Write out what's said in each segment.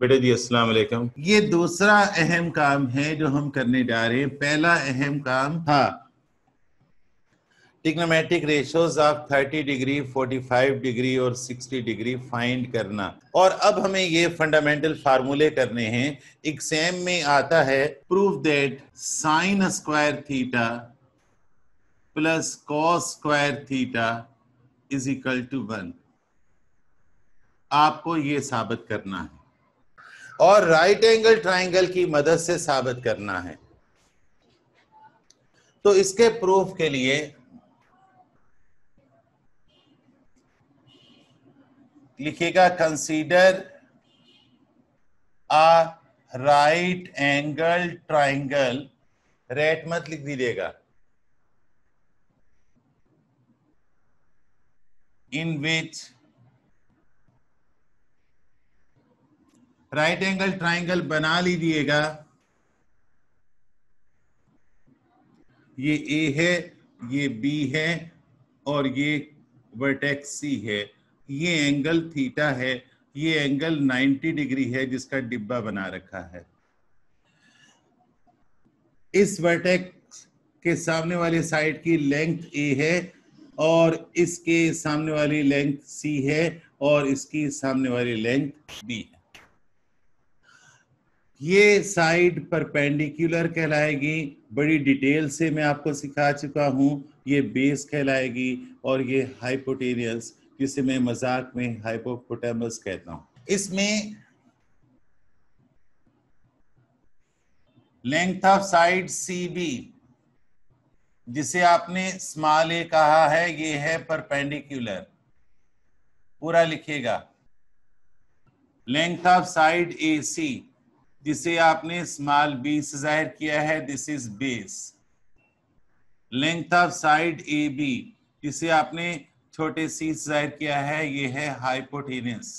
बेटा जी, अस्सलाम वालेकुम। ये दूसरा अहम काम है जो हम करने जा रहे हैं। पहला अहम काम था trigonometric ratios of 30 degree 45 degree और 60 डिग्री फाइंड करना। और अब हमें ये फंडामेंटल फार्मूले करने हैं। एग्ज़ाम में आता है prove that sine square theta plus cos square theta is equal to one आपको ये साबित करना है। और राइट एंगल ट्राइंगल की मदद से साबित करना है। तो इसके प्रूफ के लिए लिखिएगा consider a right angle triangle rate मत लिख दीजिएगा। In which right angle triangle बना लीजिएगा। ये ए है, ये बी है, और ये वर्टेक्स सी है। ये एंगल थीटा है, ये एंगल 90 डिग्री है जिसका डिब्बा बना रखा है। इस वर्टेक्स के सामने वाली साइड की लेंथ ए है, और इसके सामने वाली लेंथ सी है, और इसकी सामने वाली लेंथ बी है। ये साइड परपेंडिकुलर कहलाएगी। बड़ी डिटेल से मैं आपको सिखा चुका हूँ। ये बेस कहलाएगी और ये हाइपोटेनियस जिसे मैं मज़ाक में हाइपोपोटेमस कहता हूँ। इसमें length of side C B जिसे आपने स्मॉल ए कहा है, ये है परपेंडिकुलर। पूरा लिखिएगा। Length of side A C जिसे आपने स्मॉल बी से ज़ाहिर किया है this is base length of side A B जिसे आपने छोटे सी से ज़ाहिर किया है, ये है हाइपोटेनस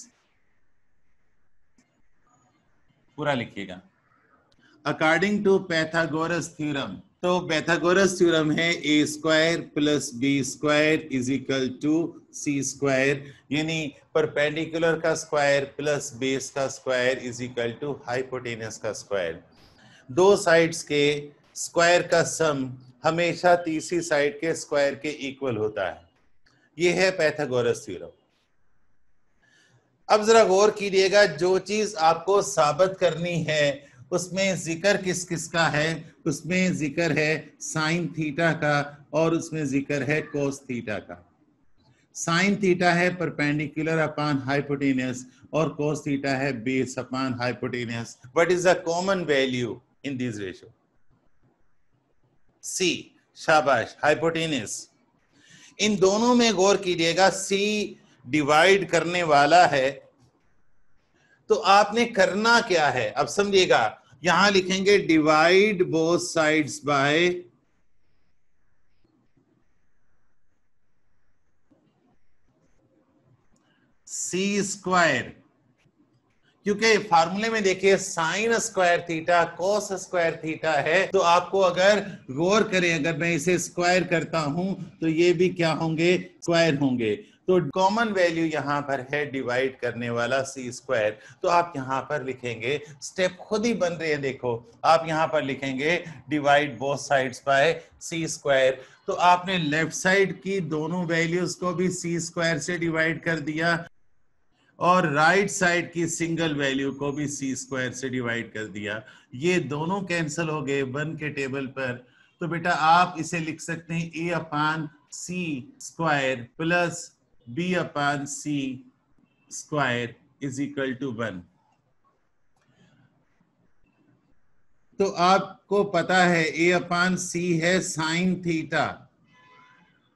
पूरा लिखिएगा. अकॉर्डिंग टू पैथागोरस थ्योरम तो पैथागोरस थ्योरम है a square plus b square is equal to c square यानी परपेंडिकुलर का स्क्वायर प्लस बेस का square is equal to hypotenuse का स्क्वायर दो साइड्स के स्क्वायर का सम हमेशा तीसरी साइड के स्क्वायर के इक्वल होता है। ये है पैथागोरस थ्योरम अब जरा गौर कीजिएगा, जो चीज़ आपको साबित करनी है उसमें ज़िक्र किस किस का है? उसमें ज़िक्र है साइन थीटा का और उसमें ज़िक्र है कोस थीटा का। साइन थीटा है परपेंडिकुलर अपान हाइपोटेनियस और कोस थीटा है base upon hypotenuse. What is the common value in this ratio c शाबाश, हाइपोटेनियस। इन दोनों में गौर कीजिएगा सी डिवाइड करने वाला है। तो आपने करना क्या है? अब समझिएगा यहाँ लिखेंगे divide both sides by c square क्योंकि फार्मूले में देखिए sine square theta cos square theta है तो आपको अगर गौर करें, अगर मैं इसे स्क्वायर करता हूँ तो ये भी क्या होंगे? स्क्वायर होंगे। तो कॉमन वैल्यू यहाँ पर है डिवाइड करने वाला सी स्क्वायर तो आप यहाँ पर लिखेंगे स्टेप खुद ही बन रहे हैं, देखो। आप यहाँ पर लिखेंगे divide both sides by c square तो आपने लेफ़्ट साइड की दोनों वैल्यूज़ को भी सी स्क्वायर से डिवाइड कर दिया और राइट right साइड की सिंगल वैल्यू को भी सी स्क्वायर से डिवाइड कर दिया। ये दोनों कैंसिल हो गए वन के टेबल पर। तो बेटा आप इसे लिख सकते हैं a upon c square plus b upon c square is equal to one तो आपको पता है ए अपान सी है साइन थीटा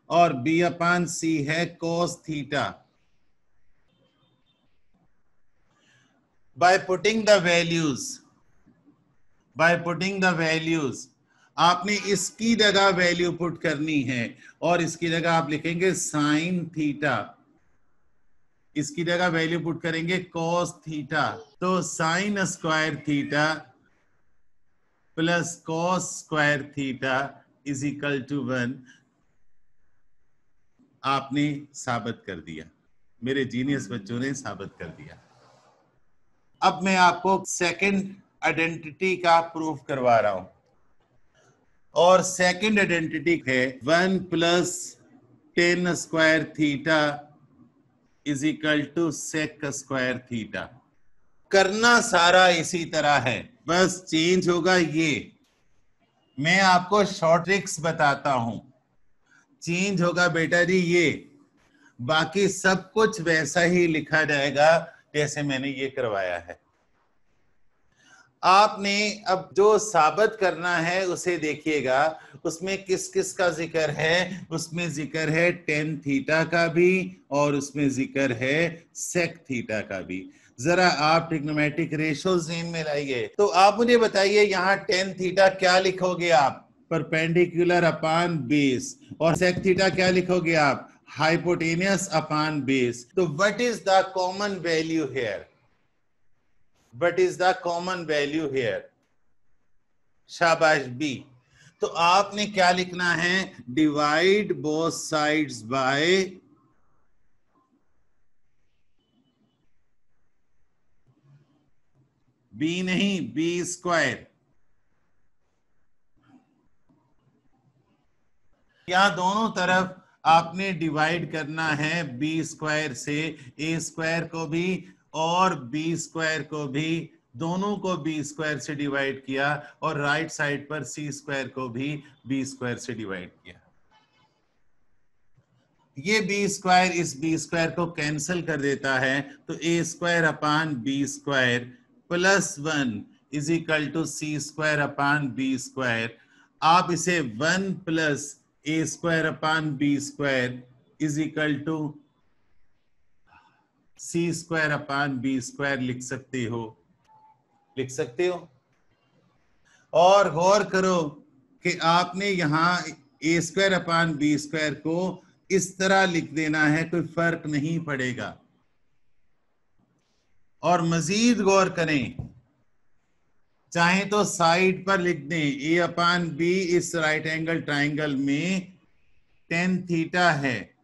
और बी अपान सी है cos theta by putting the values, by putting the values आपने इसकी जगह वैल्यू पुट करनी है और इसकी जगह आप लिखेंगे साइन थीटा इसकी जगह वैल्यू पुट करेंगे कॉस थीटा तो sine square theta plus cos square theta is equal to one आपने साबित कर दिया। मेरे जीनियस बच्चों ने साबित कर दिया। अब मैं आपको सेकंड आइडेंटिटी का प्रूफ करवा रहा हूँ। और सेकंड आइडेंटिटी है one plus tan square theta is equal to sec square theta करना सारा इसी तरह है। बस चेंज होगा ये। मैं आपको शॉर्ट ट्रिक्स बताता हूँ। चेंज होगा बेटा जी ये। बाकी सब कुछ वैसा ही लिखा जाएगा जैसे मैंने ये करवाया है। आपने अब जो साबित करना है, उसे देखिएगा। उसमें किस किस का ज़िक्र है? उसमें ज़िक्र है टेन थीटा का भी और उसमें ज़िक्र है सेक थीटा का भी। जरा आप टिग्नोमेट्रिक रेशो जेन में लाइए। तो आप मुझे बताइए, यहाँ टेन थीटा क्या लिखोगे आप? परपेंडिकुलर अपान बेस और सेक थीटा क्या लिखोगे आप? हाइपोटेनियस अपान बेस तो what is the common value here what is the common value here शाबाश बी तो आपने क्या लिखना है? Divide both sides by b नहीं बी स्क्वायर यहाँ दोनों तरफ़ आपने डिवाइड करना है बी स्क्वायर से ए स्क्वायर को भी और बी स्क्वायर को भी, दोनों को बी स्क्वायर से डिवाइड किया और राइट साइड पर सी स्क्वायर को भी बी स्क्वायर से डिवाइड किया। ये बी स्क्वायर इस बी स्क्वायर को कैंसिल कर देता है तो a square upon b square plus one is equal to c square upon b square आप इसे one plus a square upon b square is equal to c square upon b square लिख सकते हो। लिख सकते हो? और गौर करो कि आपने यहाँ a square upon b square को इस तरह लिख देना है, कोई फ़र्क नहीं पड़ेगा। और मजीद गौर करें, चाहे तो साइड पर लिख दें ए अपान बी इस राइट एंगल ट्राइंगल में टेन थीटा है।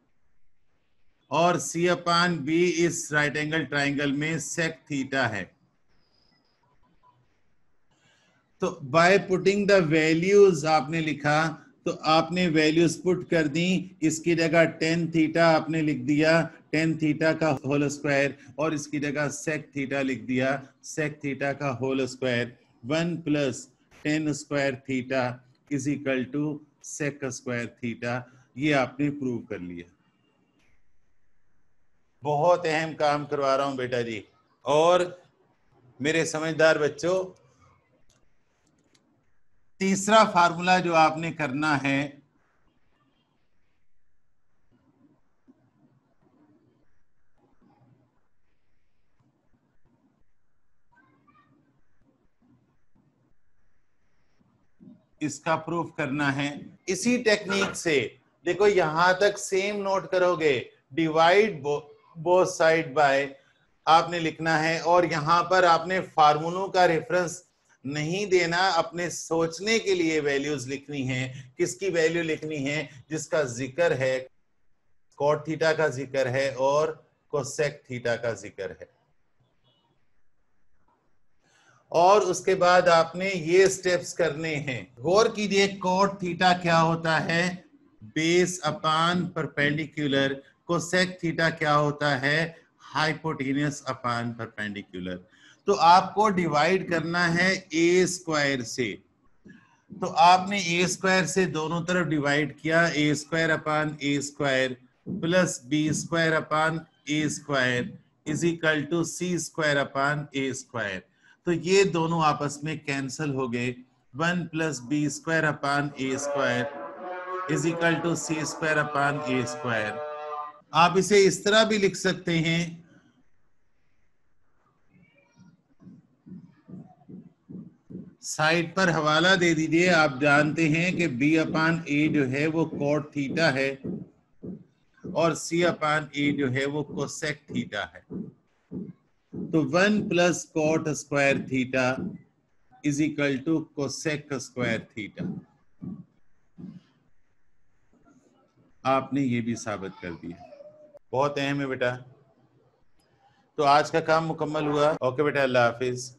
और सी अपान बी इस राइट एंगल ट्राइंगल में सेक थीटा है। तो बाय पुटिंग द वैल्यूज़ आपने लिखा तो आपने वैल्यूज़ पुट कर दी, इसकी जगह टेन थीटा आपने लिख दिया टेन थीटा का होल स्क्वायर और इसकी जगह सेक थीटा लिख दिया सेक थीटा का whole square one plus tan square theta is equal to sec square theta ये आपने प्रूव कर लिया। बहुत अहम काम करवा रहा हूँ बेटा जी। और मेरे समझदार बच्चों, तीसरा फार्मूला जो आपने करना है, इसका प्रूफ करना है। इसी टेक्निक से, देखो यहाँ तक सेम नोट करोगे, डिवाइड बोथ साइड बाय आपने लिखना है और यहाँ पर आपने फार्मूलों का रेफरेंस नहीं देना, अपने सोचने के लिए वैल्यूज़ लिखनी है। किसकी वैल्यू लिखनी है? जिसका ज़िक्र है कॉट थीटा का ज़िक्र है और कोसेक थीटा का ज़िक्र है। और उसके बाद आपने ये स्टेप्स करने हैं। गौर कीजिए कोट थीटा क्या होता है? Base upon perpendicular cosec theta क्या होता है? हाइपोटेनियस अपान परपेंडिकुलर तो आपको डिवाइड करना है ए स्क्वायर से। तो आपने ए स्क्वायर से दोनों तरफ़ डिवाइड किया a square upon a square plus b square upon a square is equal to c square upon a square तो ये दोनों आपस में कैंसल हो गए। One plus b square upon a square is equal to c square upon a square आप इसे इस तरह भी लिख सकते हैं। साइड पर हवाला दे दीजिए, आप जानते हैं कि बी अपान ए जो है वो कॉट थीटा है और सी अपान ए जो है वो कोसेक थीटा है। तो one plus cot square theta is equal to cosec square theta. आपने ये भी साबित कर दिया। बहुत अहम है बेटा। तो आज का काम मुकम्मल हुआ। ओके बेटा अल्लाह हाफिज।